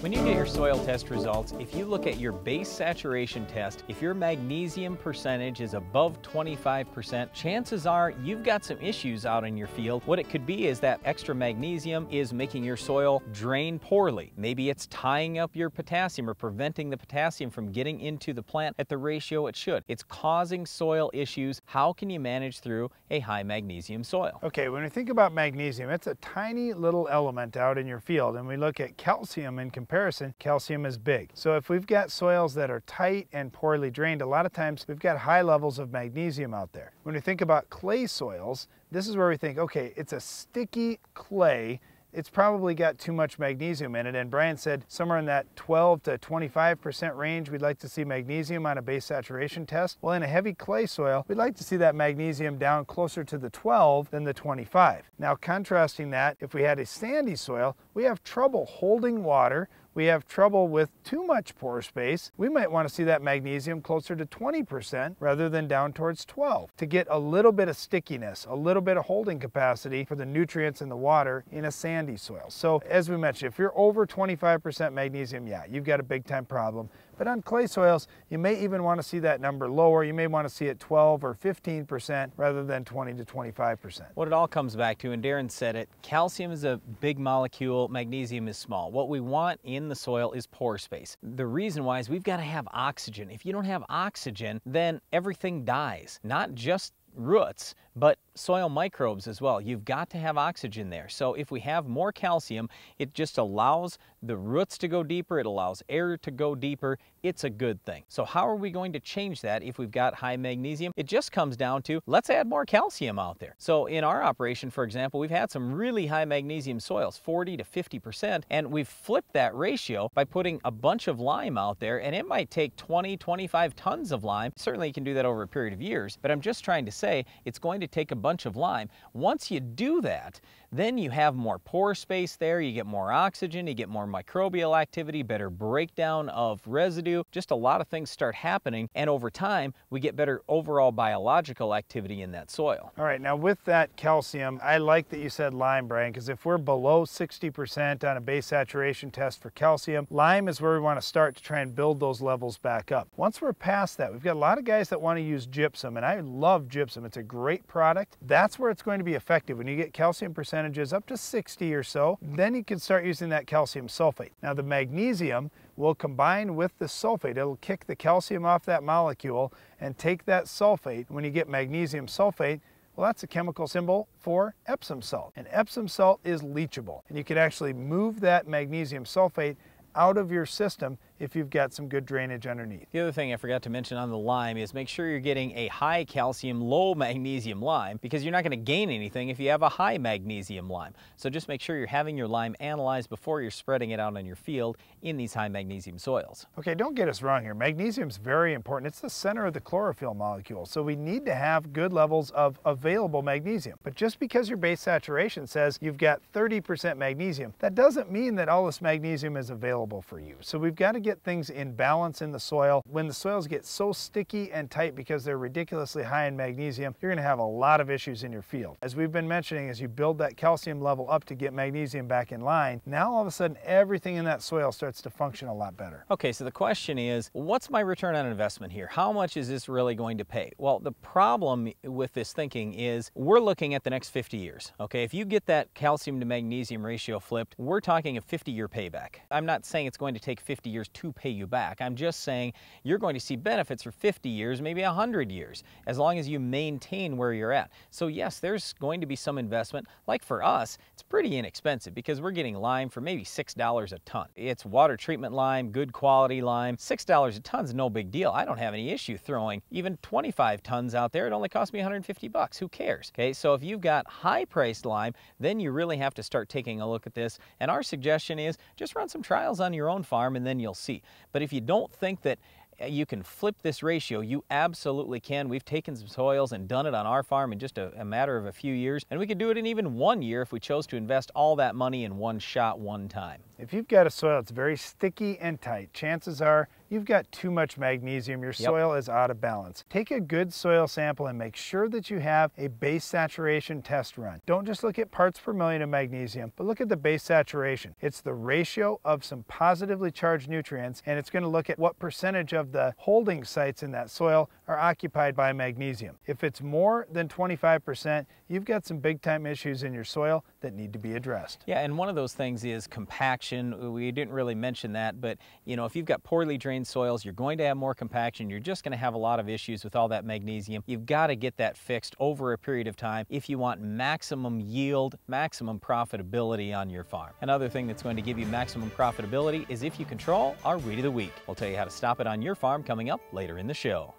When you get your soil test results, if you look at your base saturation test, if your magnesium percentage is above 25%, chances are you've got some issues out in your field. What it could be is that extra magnesium is making your soil drain poorly. Maybe it's tying up your potassium or preventing the potassium from getting into the plant at the ratio it should. It's causing soil issues. How can you manage through a high magnesium soil? Okay, when we think about magnesium, it's a tiny little element out in your field, and we look at calcium in comparison comparison, calcium is big. So if we've got soils that are tight and poorly drained, a lot of times we've got high levels of magnesium out there. When we think about clay soils, this is where we think, okay, it's a sticky clay it's probably got too much magnesium in it. And Brian said somewhere in that 12 to 25% range, we'd like to see magnesium on a base saturation test. Well, in a heavy clay soil, we'd like to see that magnesium down closer to the 12 than the 25. Now, contrasting that, if we had a sandy soil, we have trouble holding water we have trouble with too much pore space, we might want to see that magnesium closer to 20% rather than down towards 12 to get a little bit of stickiness, a little bit of holding capacity for the nutrients in the water in a sandy soil. So as we mentioned, if you're over 25% magnesium, yeah, you've got a big time problem. But on clay soils, you may even want to see that number lower. You may want to see it 12 or 15% rather than 20 to 25%. What it all comes back to, and Darren said it, calcium is a big molecule, magnesium is small. What we want in the soil is pore space. The reason why is we've got to have oxygen. If you don't have oxygen, then everything dies. Not just roots, but soil microbes as well. You've got to have oxygen there. So if we have more calcium, it just allows the roots to go deeper, it allows air to go deeper. It's a good thing. So how are we going to change that if we've got high magnesium? It just comes down to let's add more calcium out there. So in our operation, for example, we've had some really high magnesium soils, 40 to 50%, and we've flipped that ratio by putting a bunch of lime out there, and it might take 20, 25 tons of lime. Certainly you can do that over a period of years, but I'm just trying to say it's going to take a bunch of lime. Once you do that, then you have more pore space there, you get more oxygen, you get more microbial activity, better breakdown of residue, just a lot of things start happening and over time we get better overall biological activity in that soil. All right, now with that calcium, I like that you said lime, Brian, because if we're below 60% on a base saturation test for calcium, lime is where we want to start to try and build those levels back up. Once we're past that, we've got a lot of guys that want to use gypsum, and I love gypsum. It's a great product. That's where it's going to be effective. When you get calcium percentages up to 60 or so, then you can start using that calcium sulfate. Now the magnesium will combine with the sulfate. It'll kick the calcium off that molecule and take that sulfate. When you get magnesium sulfate, well, that's a chemical symbol for Epsom salt. And Epsom salt is leachable. And you can actually move that magnesium sulfate out of your system if you've got some good drainage underneath. The other thing I forgot to mention on the lime is make sure you're getting a high calcium, low magnesium lime because you're not going to gain anything if you have a high magnesium lime. So just make sure you're having your lime analyzed before you're spreading it out on your field in these high magnesium soils. Okay, don't get us wrong here. Magnesium is very important. It's the center of the chlorophyll molecule. So we need to have good levels of available magnesium. But just because your base saturation says you've got 30% magnesium, that doesn't mean that all this magnesium is available for you. So we've got to get get things in balance in the soil. When the soils get so sticky and tight because they're ridiculously high in magnesium, you're gonna have a lot of issues in your field. As we've been mentioning, as you build that calcium level up to get magnesium back in line, now all of a sudden everything in that soil starts to function a lot better. Okay, so the question is, what's my return on investment here? How much is this really going to pay? Well, the problem with this thinking is we're looking at the next 50 years. Okay, if you get that calcium to magnesium ratio flipped, we're talking a 50 year payback. I'm not saying it's going to take 50 years to pay you back. I'm just saying you're going to see benefits for 50 years, maybe 100 years, as long as you maintain where you're at. So yes, there's going to be some investment. Like for us, it's pretty inexpensive because we're getting lime for maybe $6 a ton. It's water treatment lime, good quality lime. $6 a ton is no big deal. I don't have any issue throwing even 25 tons out there. It only cost me 150 bucks. Who cares? Okay, so if you've got high priced lime, then you really have to start taking a look at this. And our suggestion is just run some trials on your own farm and then you'll see. But if you don't think that uh, you can flip this ratio, you absolutely can. We've taken some soils and done it on our farm in just a, a, matter of a few years, and we could do it in even one year if we chose to invest all that money in one shot, one time. If you've got a soil that's very sticky and tight, chances are you've got too much magnesium. Your soil yep. is out of balance. Take a good soil sample and make sure that you have a base saturation test run. Don't just look at parts per million of magnesium, but look at the base saturation. It's the ratio of some positively charged nutrients, and it's going to look at what percentage of the holding sites in that soil are occupied by magnesium. If it's more than 25%, you've got some big time issues in your soil that need to be addressed. Yeah, and one of those things is compaction. We didn't really mention that, but you know, if you've got poorly drained soils, you're going to have more compaction. You're just going to have a lot of issues with all that magnesium. You've got to get that fixed over a period of time if you want maximum yield, maximum profitability on your farm. Another thing that's going to give you maximum profitability is if you control our weed of the week. We'll tell you how to stop it on your farm coming up later in the show.